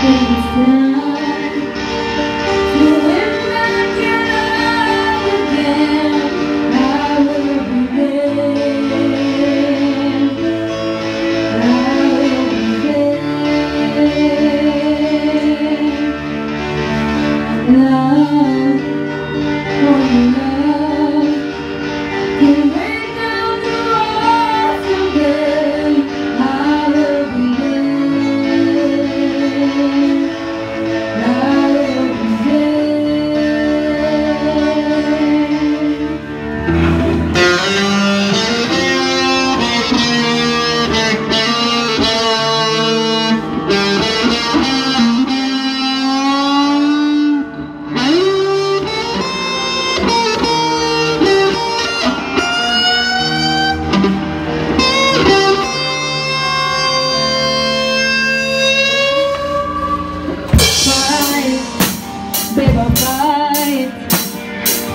Please,